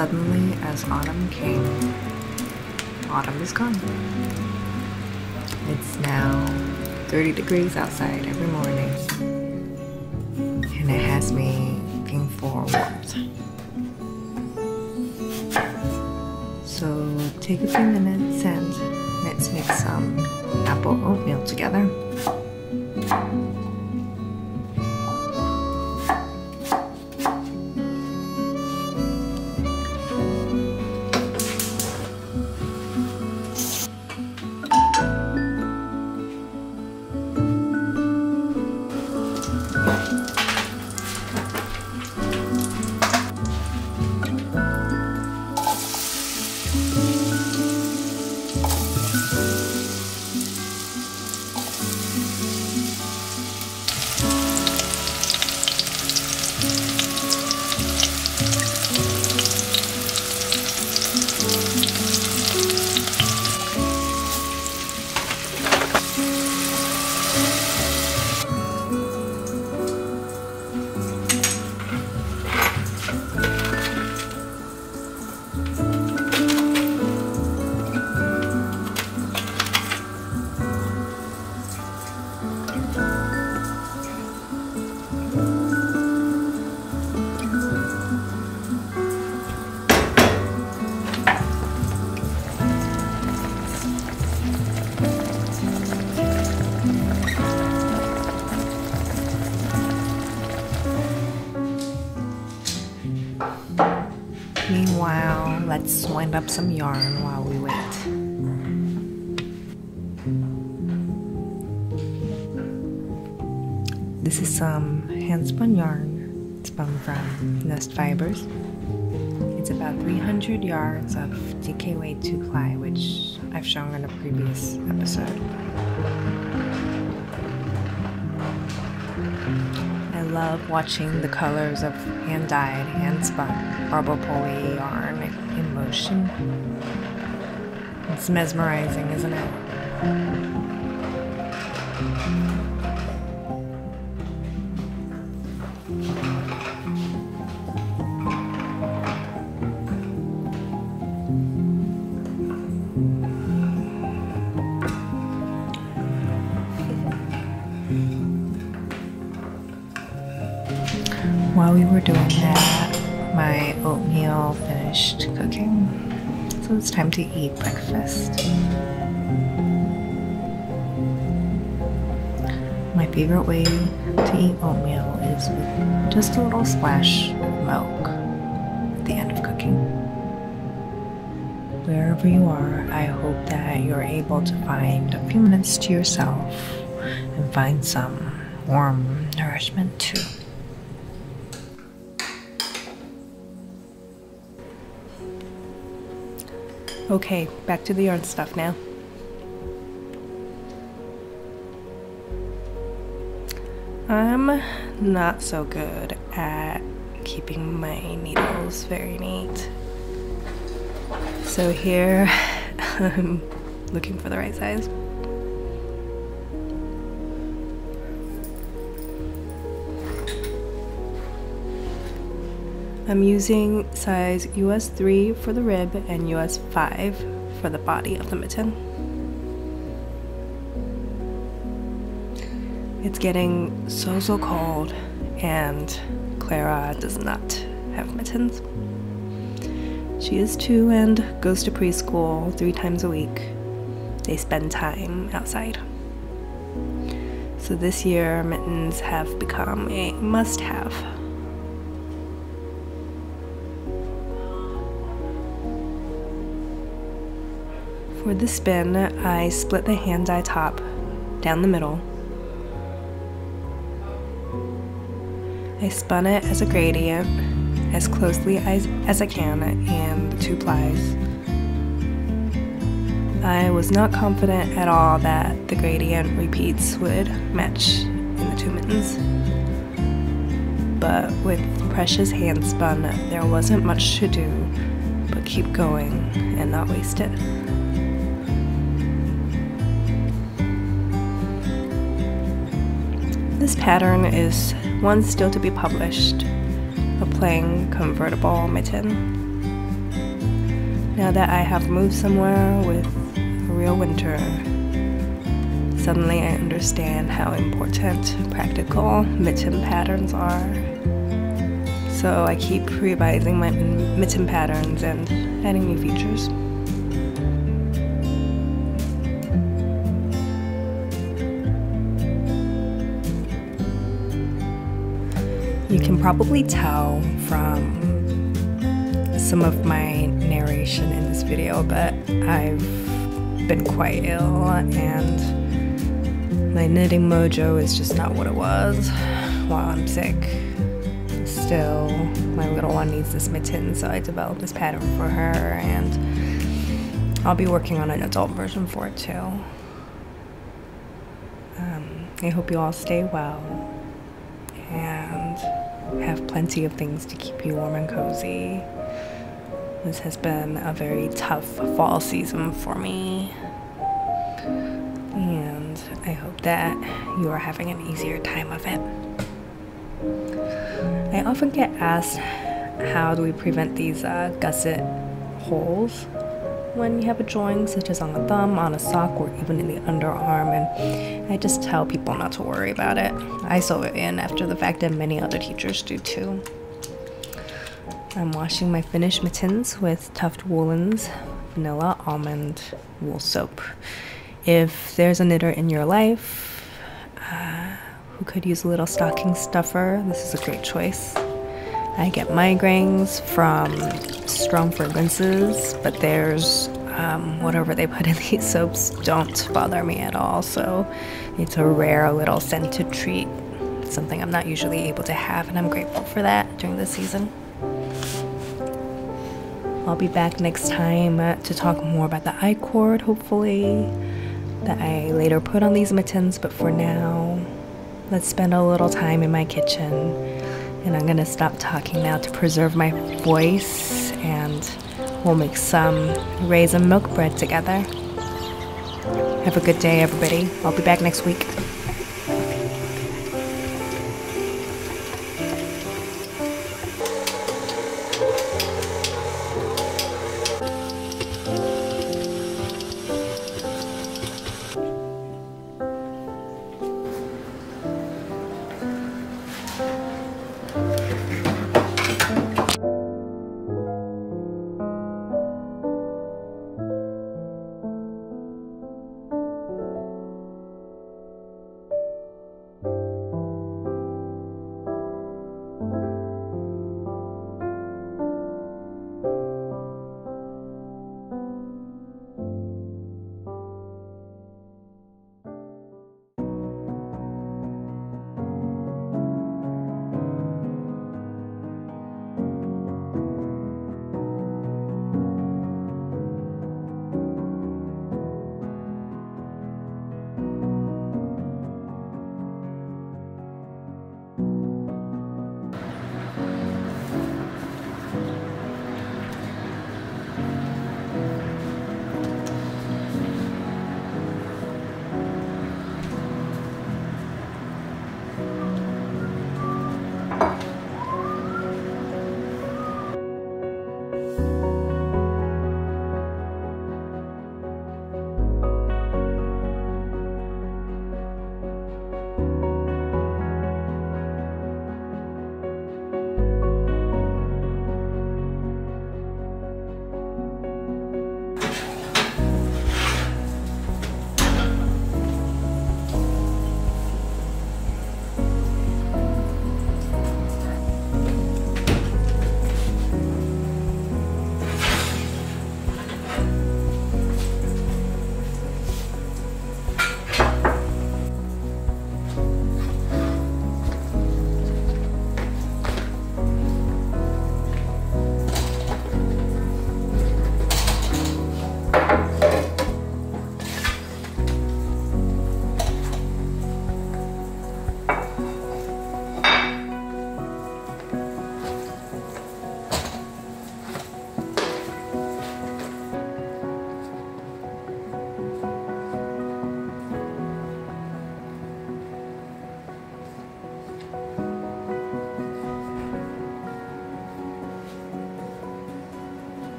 suddenly as autumn came, autumn is gone. It's now 30 degrees outside every morning, and it has me looking for warmth. So take a few minutes and let's make some apple oatmeal together. Wind up some yarn while we wait. This is some handspun yarn. Spun from Nest Fibers. It's about 300 yards of DK weight 2 ply, which I've shown in a previous episode. I love watching the colors of hand dyed, hand spun arbor poly yarn motion. It's mesmerizing, isn't it? While we were doing that, my oatmeal finished cooking. So it's time to eat breakfast. My favorite way to eat oatmeal is with just a little splash of milk at the end of cooking. Wherever you are, I hope that you're able to find a few minutes to yourself and find some warm nourishment too. Okay, back to the yarn stuff now. I'm not so good at keeping my needles very neat. So here I'm looking for the right size. I'm using size US 3 for the rib and US 5 for the body of the mitten. It's getting so so cold and Clara does not have mittens. She is two and goes to preschool three times a week. They spend time outside. So this year, mittens have become a must have. For the spin, I split the hand dye top down the middle. I spun it as a gradient as closely as, as I can in the two plies. I was not confident at all that the gradient repeats would match in the two mittens. But with Precious hand spun, there wasn't much to do but keep going and not waste it. This pattern is one still to be published, a plain convertible mitten. Now that I have moved somewhere with a real winter, suddenly I understand how important practical mitten patterns are. So I keep revising my mitten patterns and adding new features. You can probably tell from some of my narration in this video, but I've been quite ill and my knitting mojo is just not what it was while I'm sick. Still, my little one needs this mitten, so I developed this pattern for her, and I'll be working on an adult version for it too. Um, I hope you all stay well and have plenty of things to keep you warm and cozy. This has been a very tough fall season for me. And I hope that you are having an easier time of it. I often get asked how do we prevent these uh, gusset holes when you have a joint, such as on the thumb, on a sock, or even in the underarm. And I just tell people not to worry about it. I sew it in after the fact, and many other teachers do too. I'm washing my finished mittens with Tuft Woolen's Vanilla Almond Wool Soap. If there's a knitter in your life uh, who could use a little stocking stuffer, this is a great choice. I get migraines from strong fragrances, but there's um, whatever they put in these soaps don't bother me at all. So it's a rare little scented treat, something I'm not usually able to have, and I'm grateful for that during this season. I'll be back next time to talk more about the I cord, hopefully, that I later put on these mittens. But for now, let's spend a little time in my kitchen. And I'm gonna stop talking now to preserve my voice, and we'll make some raisin milk bread together. Have a good day, everybody. I'll be back next week.